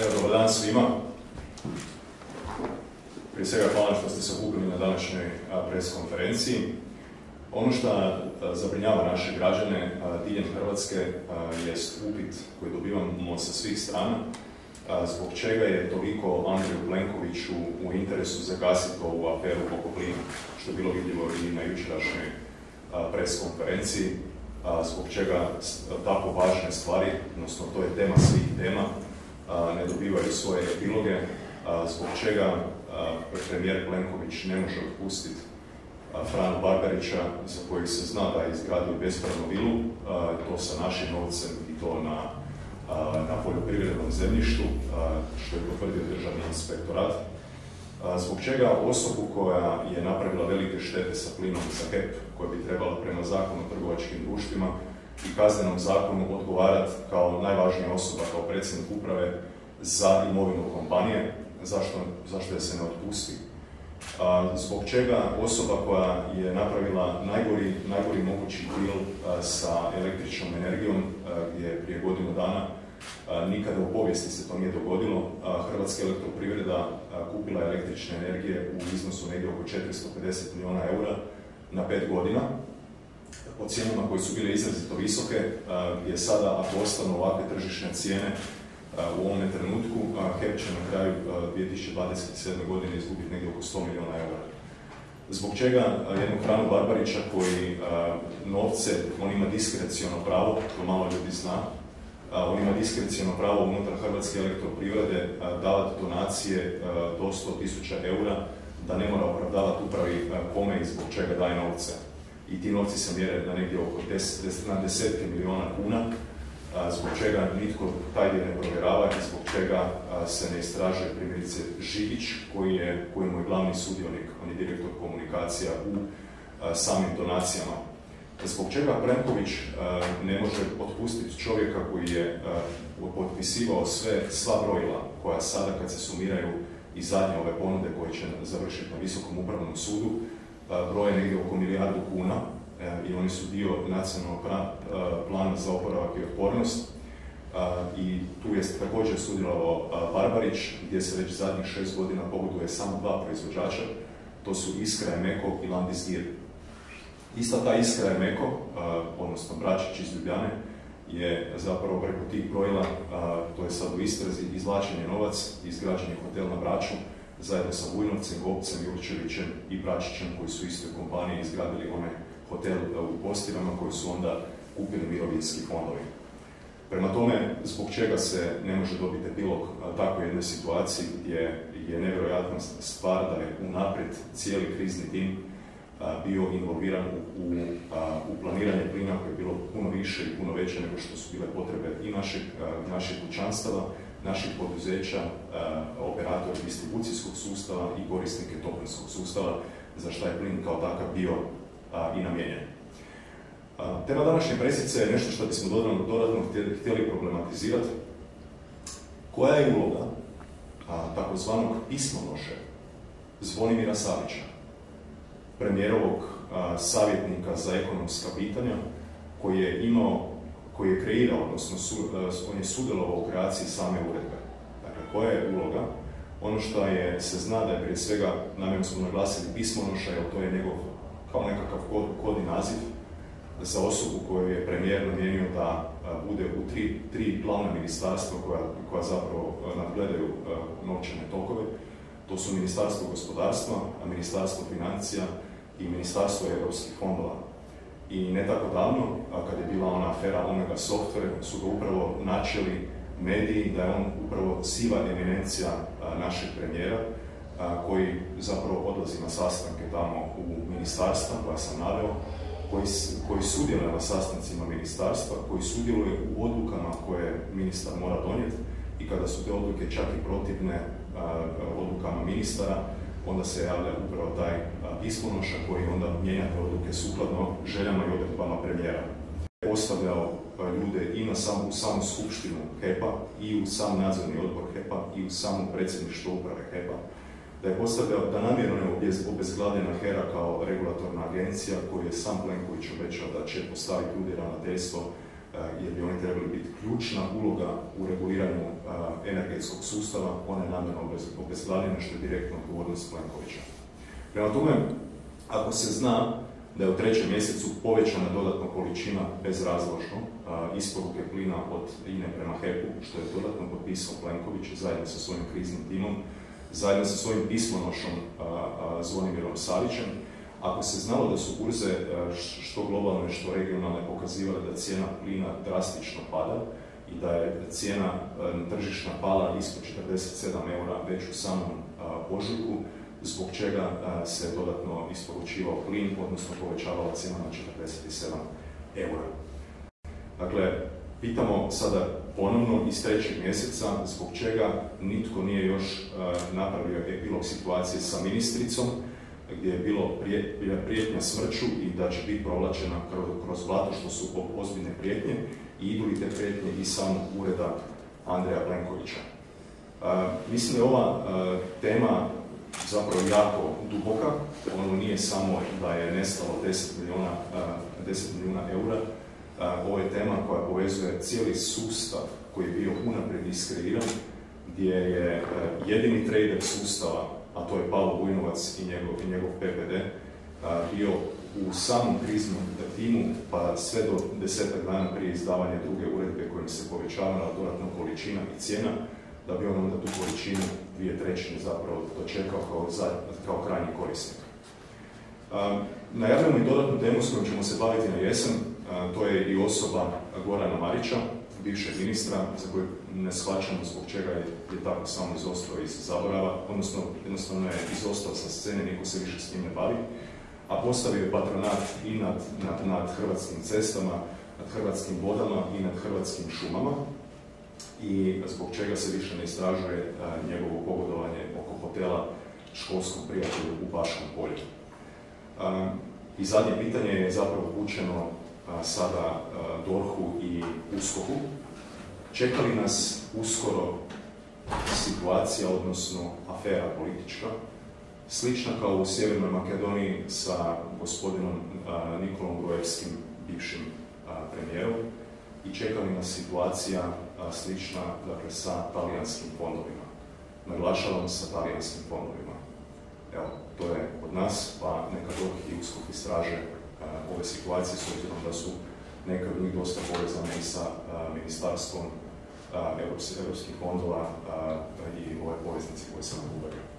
Evo, dobar dan svima. Prije svega hvala što ste se okupili na današnjoj pres konferenciji. Ono što zabrinjava naše građane diljem Hrvatske jest upit koji dobivamo sa svih strana zbog čega je toliko Andriju Plenkoviću u interesu zagasiti ovu aferu oko plina, što je bilo vidljivo i na jučerašnjoj pres konferenciji, zbog čega tako važne stvari, odnosno to je tema svih tema, ne dobivaju svoje epiloge, zbog čega premijer Plenković ne može otpustiti Franu Barbarića, za kojeg se zna da je izgradio bespravnu vilu, to sa našim novcem i to na, na poljoprivrednom zemljištu, što je potvrdio državni inspektorat. Zbog čega osobu koja je napravila velike štete sa plinom za HEP, koja bi trebala prema zakonu o trgovačkim društvima i kaznenom zakonu odgovarati kao najvažnija osoba, kao predsjednik uprave za imovinu kompanije, zašto, zašto je se ne otpusti? zbog čega osoba koja je napravila najgori, najgori mogući deal sa električnom energijom, gdje prije godinu dana nikada u povijesti se to nije dogodilo. Hrvatska elektroprivreda kupila električne energije u iznosu negdje oko 450 milijuna eura na pet godina po cijenama koje su bile izrazito visoke, gdje sada ako ostanu ovakve tržišne cijene u ovome trenutku, HEP će na kraju 2027. godine izgubiti negdje oko 100 milijuna eura. Zbog čega jednog Franu Barbarića koji novce, on ima diskrecijono pravo, to malo ljudi zna, on ima diskrecijono pravo unutar Hrvatske elektroprivrede davati donacije do 100.000 eura, da ne mora opravdavati upravi kome i zbog čega daje novce. I ti novci se mjere na negdje oko na desetke miliona kuna, zbog čega nitko taj dio ne provjerava i zbog čega se ne istražuje primjerice Živić, koji je, koji je moj glavni sudionik, on je direktor komunikacija u samim donacijama. Zbog čega Plenković ne može otpustiti čovjeka koji je potpisivao sve, sva brojila koja sada kad se sumiraju i zadnje ove ponude koje će završiti na Visokom upravnom sudu, broje negdje oko milijardu kuna, i oni su dio nacionalnog plana za oporavak i otpornost. I tu je također sudjelovao Barbarić, gdje se već zadnjih šest godina pogoduje samo dva proizvođača, to su Iskra i Meko i Landis Gir. Ista ta Iskra i Meko, odnosno Bračić iz Ljubljane, je zapravo preko tih brojila, to je sad u istrazi, izvlačenje novac, izgrađenje hotel na Braču, zajedno sa Vujnovcem, Gopcem, Jurčevićem i Bračićem, koji su istoj kompaniji izgradili one hotel u Postirama koji su onda kupili mirovinski fondovi. Prema tome, zbog čega se ne može dobiti epilog tako jedne situaciji gdje je nevjerojatna stvar da je unaprijed cijeli krizni tim bio involviran u, u, planiranje plina koje je bilo puno više i puno veće nego što su bile potrebe i naših, naših kućanstava, naših poduzeća, operatora distribucijskog sustava i korisnike toplinskog sustava, za što je plin kao takav bio i namijenjen. Tema današnje presice je nešto što bismo dodatno, htjeli, problematizirati. Koja je uloga takozvanog pismonoše Zvonimira Savića, premijerovog savjetnika za ekonomska pitanja, koji je imao, koji je kreirao, odnosno on je sudjelovao u kreaciji same uredbe. Dakle, koja je uloga? Ono što je, se zna da je prije svega, namjerno smo naglasili pismonoša, jer to je njegov kao nekakav kodni naziv za osobu koju je premijer namijenio da bude u tri, tri glavna ministarstva koja, koja zapravo nadgledaju novčane tokove. To su Ministarstvo gospodarstva, Ministarstvo financija i Ministarstvo europskih fondova. I ne tako davno, kad je bila ona afera Omega Software, su ga upravo načeli mediji da je on upravo siva eminencija našeg premijera, koji zapravo odlazi na sastanke tamo u ministarstva koja sam naveo, koji, koji sudjeluje na sastancima ministarstva, koji sudjeluje u odlukama koje ministar mora donijeti i kada su te odluke čak i protivne odlukama ministara, onda se javlja upravo taj pismonoša koji onda mijenja te odluke sukladno željama i odredbama premijera. Postavljao ljude i na samu, samu skupštinu HEP-a i u sam nadzorni odbor HEP-a i u samu predsjedništvo uprave HEP-a da je postavljao da namjerno je obezglavljena HERA kao regulatorna agencija koju je sam Plenković obećao da će postaviti ljudi ravnateljstvo jer bi oni trebali biti ključna uloga u reguliranju energetskog sustava, ona je namjerno obezglavljena što je direktno odgovornost Plenkovića. Prema tome, ako se zna da je u trećem mjesecu povećana dodatna količina bezrazložno isporuke plina od INE prema HEP-u, što je dodatno potpisao Plenković zajedno sa svojim kriznim timom, zajedno sa svojim pismonošom Zvonimirom Savićem, ako se znalo da su burze što globalne, što regionalne pokazivale da cijena plina drastično pada i da je cijena tržišna pala ispod 47 eura već u samom ožujku, zbog čega se dodatno isporučivao plin, odnosno povećavala cijena na 47 eura. Dakle, pitamo sada ponovno iz trećeg mjeseca zbog čega nitko nije još napravio epilog situacije sa ministricom, gdje je bilo prijetnja smrću i da će biti provlačena kroz blato, što su ozbiljne prijetnje i idu li te prijetnje i samog ureda Andreja Plenkovića. mislim da je ova tema zapravo jako duboka. Ono nije samo da je nestalo 10 milijuna, 10 milijuna eura. Ovo je tema koja povezuje cijeli sustav koji je bio unaprijed iskreiran, gdje je jedini trader sustava, a to je Pavo Vujnovac i njegov, i njegov PPD, bio u samom kriznom timu, pa sve do desetak dana prije izdavanja druge uredbe kojim se povećavala dodatna količina i cijena, da bi on onda tu količinu dvije trećine zapravo dočekao kao, kao krajnji korisnik. najavljamo i dodatnu temu s kojom ćemo se baviti na jesen, to je i osoba Gorana Marića, bivšeg ministra, za koju ne shvaćamo zbog čega je, je tako samo izostao iz zaborava, odnosno jednostavno je izostao sa scene, niko se više s tim ne bavi, a postavio je patronat i nad, nad, nad hrvatskim cestama, nad hrvatskim vodama i nad hrvatskim šumama, i zbog čega se više ne istražuje njegovo pogodovanje oko hotela školskom prijatelju u Baškom polju. I zadnje pitanje je zapravo upućeno sada Dorhu i Uskoku. Čeka li nas uskoro situacija, odnosno afera politička, slična kao u Sjevernoj Makedoniji sa gospodinom Nikolom Grojevskim, bivšim premijerom, i čeka li nas situacija slična dakle, sa talijanskim fondovima. Naglašavam sa talijanskim fondovima. Evo, to je od nas, pa neka DORH i USKOK istraže ove situacije, s obzirom da su neke od njih dosta povezane i sa ministarstvom europskih fondova i ove poveznice koje sam govorio.